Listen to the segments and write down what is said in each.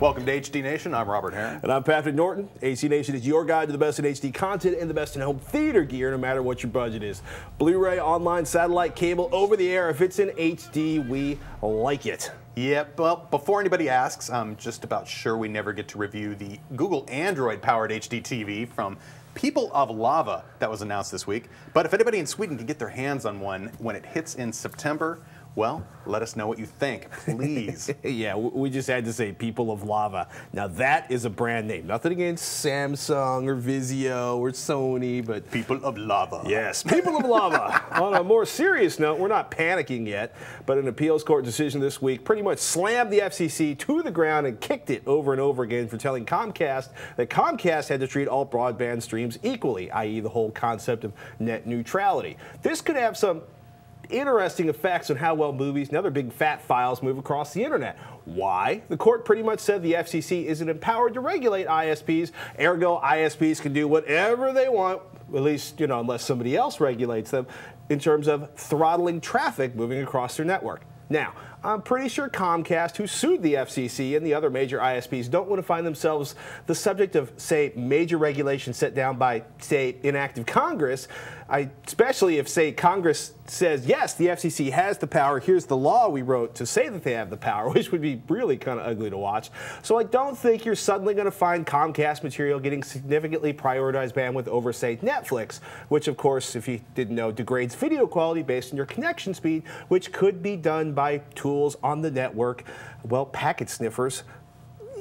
Welcome to HD Nation. I'm Robert Heron. And I'm Patrick Norton. HD Nation is your guide to the best in HD content and the best in home theater gear, no matter what your budget is. Blu ray, online, satellite, cable, over the air. If it's in HD, we like it. Yep, well, before anybody asks, I'm just about sure we never get to review the Google Android powered HD TV from People of Lava that was announced this week. But if anybody in Sweden can get their hands on one when it hits in September, well, let us know what you think, please. yeah, we just had to say People of Lava. Now that is a brand name. Nothing against Samsung or Vizio or Sony, but People of Lava. Yes, People of Lava. On a more serious note, we're not panicking yet, but an appeals court decision this week pretty much slammed the FCC to the ground and kicked it over and over again for telling Comcast that Comcast had to treat all broadband streams equally, i.e. the whole concept of net neutrality. This could have some interesting effects on how well movies and other big fat files move across the internet. Why? The court pretty much said the FCC isn't empowered to regulate ISPs, ergo ISPs can do whatever they want, at least, you know, unless somebody else regulates them, in terms of throttling traffic moving across their network. Now, I'm pretty sure Comcast, who sued the FCC and the other major ISPs, don't want to find themselves the subject of, say, major regulation set down by, say, inactive Congress. I, especially if, say, Congress says, yes, the FCC has the power, here's the law we wrote to say that they have the power, which would be really kind of ugly to watch. So I don't think you're suddenly going to find Comcast material getting significantly prioritized bandwidth over, say, Netflix, which, of course, if you didn't know, degrades video quality based on your connection speed, which could be done by tools on the network, well, packet sniffers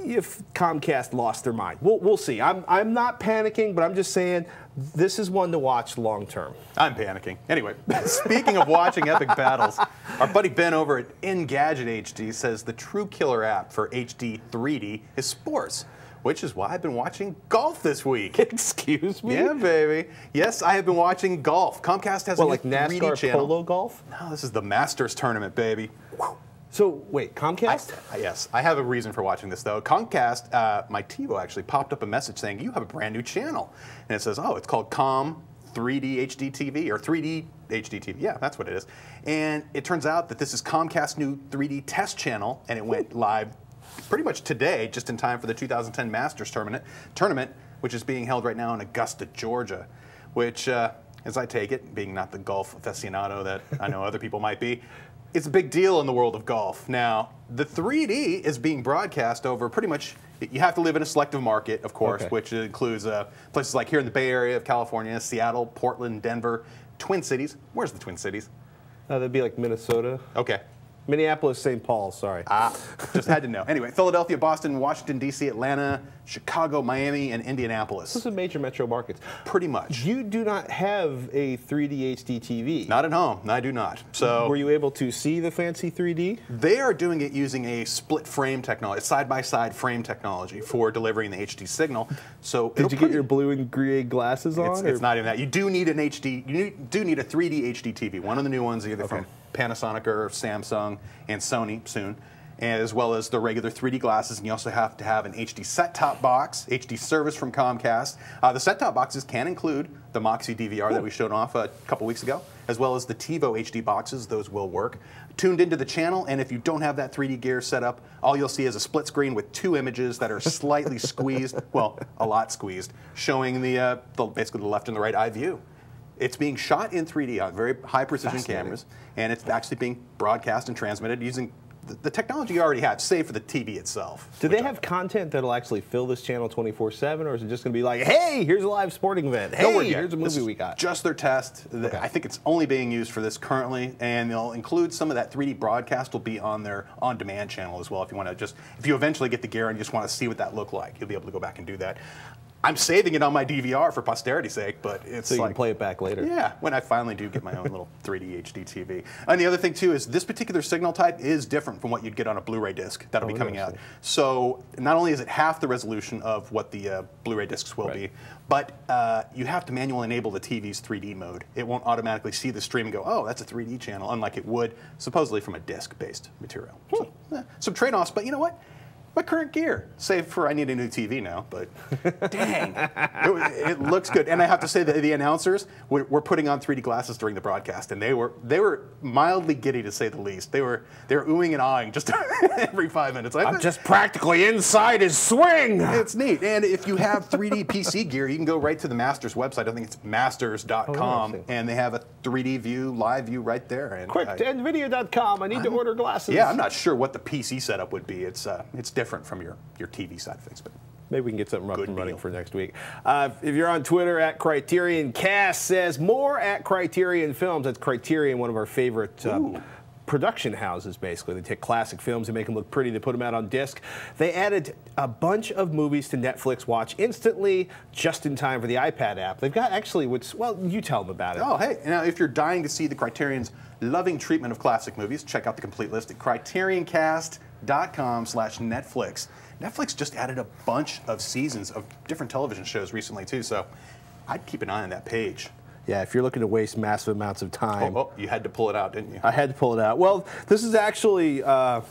if Comcast lost their mind. We'll, we'll see. I'm, I'm not panicking, but I'm just saying this is one to watch long term. I'm panicking. Anyway, speaking of watching epic battles, our buddy Ben over at Engadget HD says the true killer app for HD 3D is sports. Which is why I've been watching golf this week. Excuse me? Yeah, baby. Yes, I have been watching golf. Comcast has a like 3D NASCAR channel. polo golf? No, this is the Masters tournament, baby. So wait, Comcast? I, yes, I have a reason for watching this though. Comcast, uh, my TiVo actually popped up a message saying you have a brand new channel, and it says, oh, it's called Com 3D HD TV or 3D HD TV. Yeah, that's what it is. And it turns out that this is Comcast's new 3D test channel, and it went live pretty much today, just in time for the 2010 Masters tournament, tournament, which is being held right now in Augusta, Georgia, which. Uh, as I take it, being not the golf aficionado that I know other people might be, it's a big deal in the world of golf. Now, the 3D is being broadcast over pretty much, you have to live in a selective market, of course, Okay. which includes uh, places like here in the Bay Area of California, Seattle, Portland, Denver, Twin Cities. Where's the Twin Cities? Uh, that'd be like Minnesota. Okay. Minneapolis, St. Paul, sorry. Ah, just had to know. Anyway, Philadelphia, Boston, Washington, D.C., Atlanta, Chicago, Miami, and Indianapolis. Those are major metro markets. Pretty much. You do not have a 3D HD TV. Not at home. I do not. So Were you able to see the fancy 3D? They are doing it using a split frame technology, side by side frame technology for delivering the HD signal. So Did you get your blue and gray glasses on? It's, it's not even that. You do need an HD. You do need a 3D HD TV. One of the new ones, either from Panasonic or Samsung and Sony soon, as well as the regular 3D glasses. And you also have to have an HD set-top box, HD service from Comcast. Uh, the set-top boxes can include the Moxi DVR that we showed off a couple weeks ago, as well as the TiVo HD boxes. Those will work. Tuned into the channel, and if you don't have that 3D gear set up, all you'll see is a split screen with two images that are slightly squeezed, well, a lot squeezed, showing the, uh, the basically the left and the right eye view. It's being shot in 3D on uh, very high precision cameras, and it's actually being broadcast and transmitted using the, the technology you already have, save for the TV itself. Do they which I- have content that'll actually fill this channel 24/7, or is it just going to be like, "Hey, here's a live sporting event. Hey, here's a movie is we got." Just their test. Okay. I think it's only being used for this currently, and they'll include some of that 3D broadcast will be on their on-demand channel as well. If you want to just, if you eventually get the gear and you just want to see what that looked like, you'll be able to go back and do that. I'm saving it on my DVR for posterity's sake, but it's so you like can play it back later. Yeah, when I finally do get my own little 3D HD TV. And the other thing too is this particular signal type is different from what you'd get on a Blu-ray disc that'll Oh, be coming out. So not only is it half the resolution of what the uh, Blu-ray discs will Right. be, but uh, you have to manually enable the TV's 3D mode. It won't automatically see the stream and go, oh, that's a 3D channel, unlike it would supposedly from a disc-based material. So, eh, some trade-offs, but you know what? My current gear, save for I need a new TV now. But dang, it, it looks good. And I have to say that the announcers were, were putting on 3D glasses during the broadcast, and they were they were mildly giddy to say the least. They were they were oohing and ahhing just every five minutes. I'm just practically inside his swing. It's neat. And if you have 3D PC gear, you can go right to the Masters website. I think it's masters.com. Oh, and they have a 3D view, live view right there. And Quick I- to nvidia.com. I need to order glasses. yeah, I'm not sure what the PC setup would be. It's uh, it's different from your, your TV side of things. But Maybe we can get something up and running deal. for next week. Uh, if you're on Twitter at Criterion Cast says more at Criterion Films. That's Criterion, one of our favorite. Uh, Production houses, basically. They take classic films and make them look pretty. They put them out on disc. They added a bunch of movies to Netflix Watch instantly, just in time for the iPad app. They've got actually what's, well, you tell them about it. oh, hey, now if you're dying to see the Criterion's loving treatment of classic movies, check out the complete list at CriterionCast.com/slash/Netflix. Netflix just added a bunch of seasons of different television shows recently too, so I'd keep an eye on that page. Yeah, if you're looking to waste massive amounts of Oh, time. oh, you had to pull it out, didn't you? I had to pull it out. Well, this is actually uh,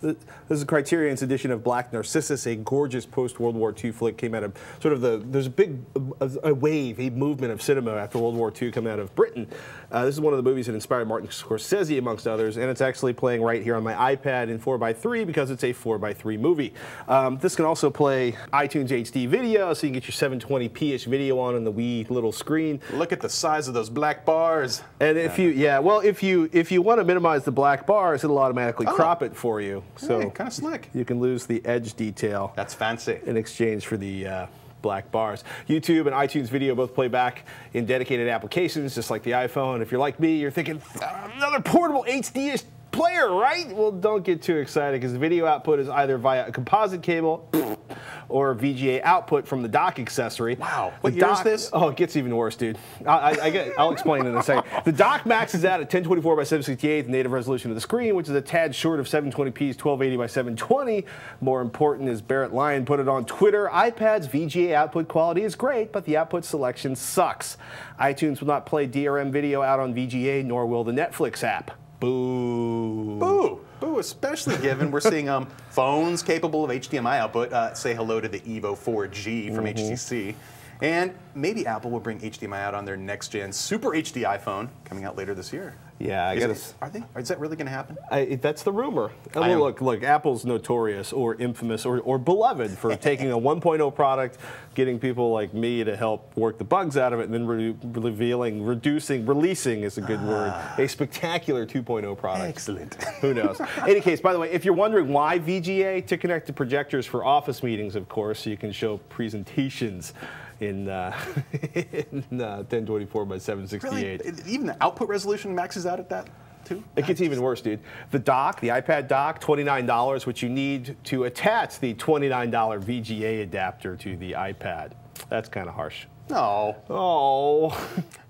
this is Criterion's edition of Black Narcissus, a gorgeous post-World War II flick. Came out of sort of the there's a big a, a wave, a movement of cinema after World War II coming out of Britain. Uh, this is one of the movies that inspired Martin Scorsese, amongst others, and it's actually playing right here on my iPad in 4x3 because it's a 4x3 movie. Um, this can also play iTunes HD video, so you can get your 720p-ish video on on the wee little screen. Look at the size of those black bars. And if you, yeah, well, if you if you want to minimize the black bars, it'll automatically Oh. crop it for you. So hey, kind of slick. you can lose the edge detail That's fancy. in exchange for the uh, black bars. YouTube and iTunes Video both play back in dedicated applications, just like the iPhone. If you're like me, you're thinking "Ah, another portable HD player, right? Well, don't get too excited because the video output is either via a composite cable or VGA output from the dock accessory. Wow. What year is dock- this? Oh, it gets even worse, dude. I, I, I get, I'll explain in a second. The dock maxes out at 1024 by 768, the native resolution of the screen, which is a tad short of 720p's 1280 by 720. More important is Barrett Lyon put it on Twitter. iPad's VGA output quality is great, but the output selection sucks. iTunes will not play DRM video out on VGA, nor will the Netflix app. Boo. Boo. Boo, especially given we're seeing um, phones capable of HDMI output. Uh, say hello to the Evo 4G from HTC. And maybe Apple will bring HDMI out on their next gen Super HD iPhone coming out later this year. Yeah, I gotta. are they? Is that really going to happen? I, that's the rumor. I am- look, look. Apple's notorious or infamous or, or beloved for taking a 1.0 product, getting people like me to help work the bugs out of it, and then re- revealing, reducing, releasing is a good word, ah. a spectacular 2.0 product. Excellent. Who knows? In Any case, by the way, if you're wondering why VGA, to connect to projectors for office meetings, of course, so you can show presentations in, uh, in uh, 1024 by 768. Really? Even the output resolution maxes out at that too? It gets even worse, dude. The dock, the iPad dock, $29, which you need to attach the $29 VGA adapter to the iPad. That's kind of harsh. No. Oh,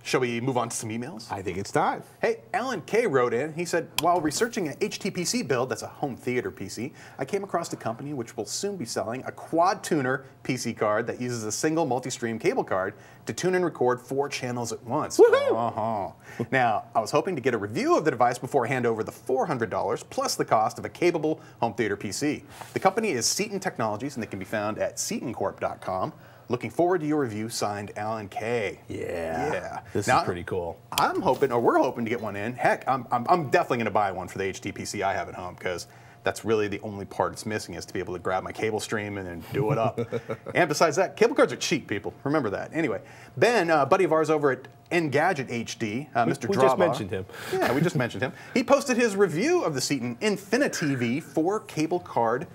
Shall we move on to some emails? I think it's time. Hey, Alan K wrote in. He said, while researching an HTPC build, that's a home theater PC, I came across a company which will soon be selling a quad tuner PC card that uses a single multi-stream cable card to tune and record four channels at once. Woohoo! Uh-huh. now, I was hoping to get a review of the device before I hand over the $400 plus the cost of a capable home theater PC. The company is Ceton Technologies, and they can be found at cetoncorp.com. Looking forward to your review, signed Alan K. Yeah. Yeah. This Now, is pretty cool. I'm hoping, or we're hoping to get one in. Heck, I'm, I'm, I'm definitely going to buy one for the HTPC I have at home because that's really the only part it's missing is to be able to grab my cable stream and then do it up. and besides that, cable cards are cheap, people. Remember that. Anyway, Ben, a buddy of ours over at Engadget HD, uh, Mr. we Drawbaugh. just mentioned him. Yeah, we just mentioned him. He posted his review of the Ceton InfiniTV 4 cable card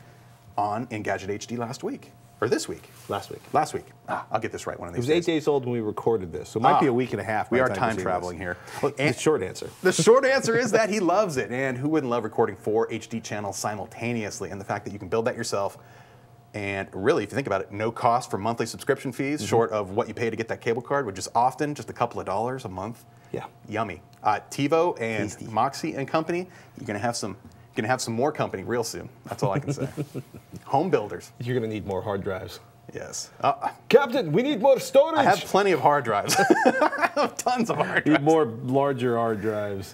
on Engadget HD last week, or this week. Last week. Last week. Ah, I'll get this right one of these. It was eight days. days old when we recorded this, so it might Ah, be a week and a half. we are time time traveling this. here. Well, the short answer. The short answer is that he loves it, and who wouldn't love recording four HD channels simultaneously? And the fact that you can build that yourself, and really, if you think about it, no cost for monthly subscription fees, Mm-hmm. short of what you pay to get that cable card, which is often just a couple of dollars a month. Yeah. yummy. Uh, TiVo and Tasty. Moxi and company, you're gonna have some, gonna have some more company real soon. That's all I can say. Home builders, You're going to need more hard drives. yes. Uh, Captain, we need more storage. I have plenty of hard drives. I have tons of hard drives. need more larger hard drives.